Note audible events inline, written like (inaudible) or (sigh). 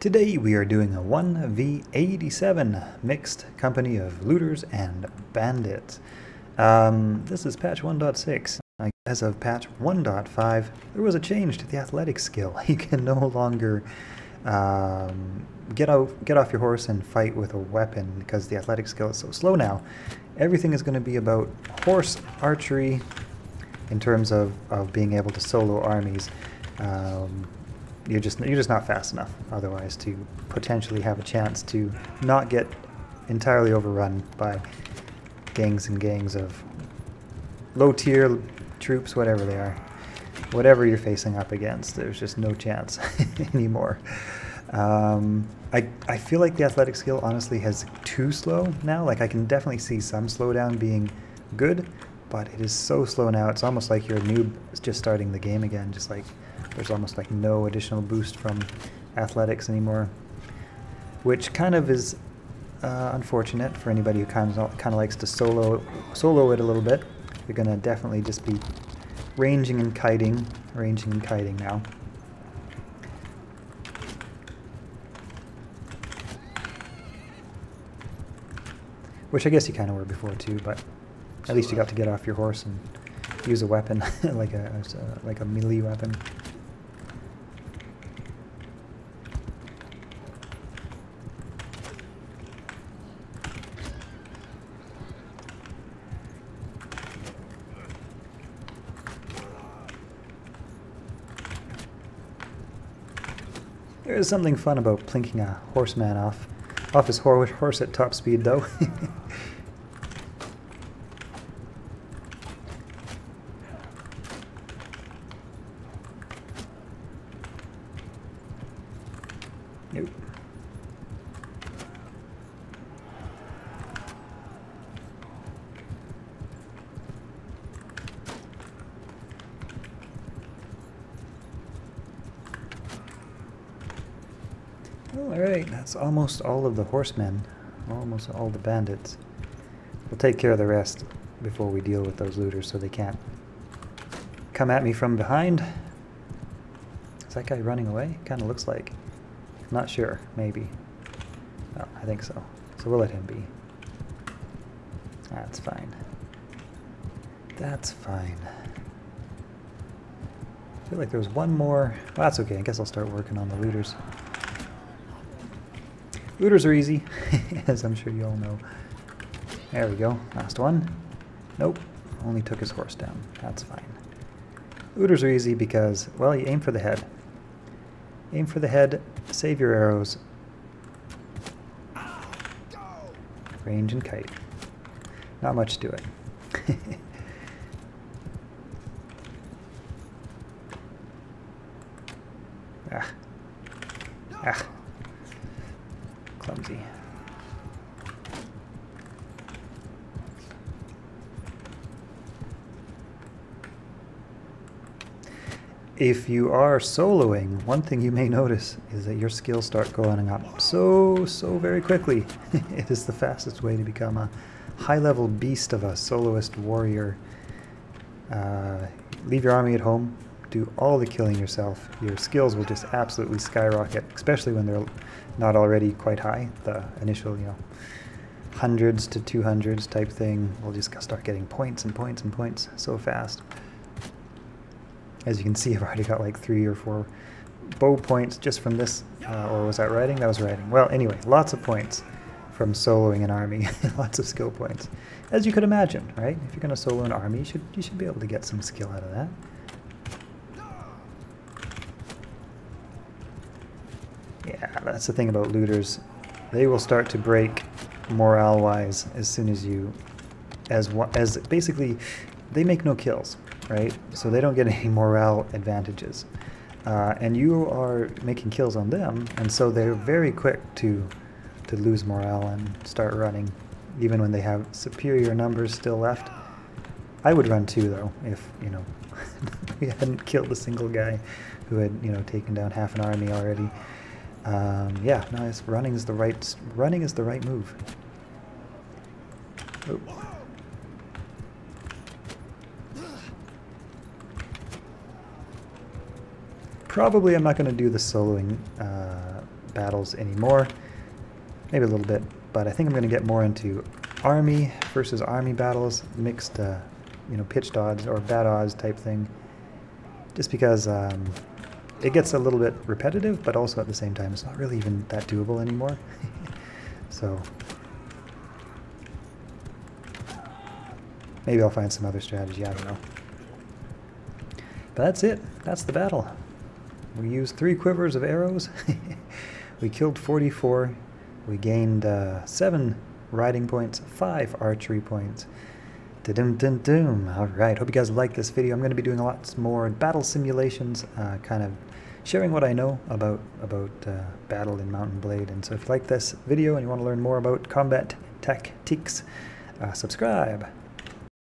Today we are doing a 1v87 mixed company of looters and bandits. Um, this is patch 1.6. As of patch 1.5, there was a change to the athletic skill. (laughs) You can no longer um, get out, get off your horse and fight with a weapon because the athletic skill is so slow now. Everything is going to be about horse archery in terms of, of being able to solo armies. Um, you're just you're just not fast enough otherwise to potentially have a chance to not get entirely overrun by gangs and gangs of low tier troops, whatever they are. Whatever you're facing up against, there's just no chance (laughs) anymore. Um, I, I feel like the athletic skill honestly has too slow now. Like I can definitely see some slowdown being good, but it is so slow now. It's almost like you're a noob just starting the game again. Just like there's almost like no additional boost from athletics anymore, which kind of is uh, unfortunate for anybody who kind of kind of likes to solo solo it a little bit. You're gonna definitely just be ranging and kiting, ranging and kiting now. Which I guess you kind of were before too, but at least you got to get off your horse and use a weapon, (laughs) like a, a like a melee weapon. There is something fun about plinking a horseman off, off his horse at top speed, though. (laughs) nope. Alright, that's almost all of the horsemen. Almost all the bandits. We'll take care of the rest before we deal with those looters so they can't come at me from behind. Is that guy running away? Kind of looks like. Not sure. Maybe. Oh, I think so. So we'll let him be. That's fine. That's fine. I feel like there was one more. Well, that's okay. I guess I'll start working on the looters. Looters are easy, (laughs) as I'm sure you all know. There we go. Last one. Nope. Only took his horse down. That's fine. Looters are easy because, well, you aim for the head. Aim for the head, save your arrows. Range and kite. Not much to it. (laughs) ah. Ah If you are soloing, one thing you may notice is that your skills start going up so, so very quickly. (laughs) it is the fastest way to become a high-level beast of a soloist warrior. Uh, leave your army at home, do all the killing yourself. Your skills will just absolutely skyrocket, especially when they're not already quite high. The initial, you know, hundreds to 200s type thing will just start getting points and points and points so fast. As you can see, (laughs) I've already got like three or four bow points just from this. Uh, or was that riding? That was riding. Well, anyway, lots of points from soloing an army. (laughs) lots of skill points. As you could imagine, right? If you're going to solo an army, you should, you should be able to get some skill out of that. Yeah, that's the thing about looters. They will start to break morale-wise as soon as you, as as basically, they make no kills, right? So they don't get any (laughs) morale advantages, uh, and you are making kills on them, and so they're very quick to to lose morale and start running, even when they have superior numbers still left. I would run too, though, if you know (laughs) we hadn't killed a single guy who had you know taken down half an army already. Um, yeah, no, running is the right running is the right move. Oh. Probably I'm not going to do the soloing uh, battles anymore. Maybe a little bit, but I think I'm going to get more into army versus army battles, mixed, uh, you know, pitched odds or bad odds type thing. Just because um, it gets a little bit repetitive, but also at the same time, it's not really even that doable anymore. (laughs) so maybe I'll find some other strategy. I don't know. But that's it. That's the battle. We used three quivers of arrows. (laughs) we killed 44. We gained uh, seven riding points, five archery points. Dum dum dum. All right. Hope you guys like this video. I'm going to be doing a lot more battle simulations, uh, kind of sharing what I know about about uh, battle in Mount & Blade. And so if you like this video and you want to learn more about combat tactics, uh, subscribe.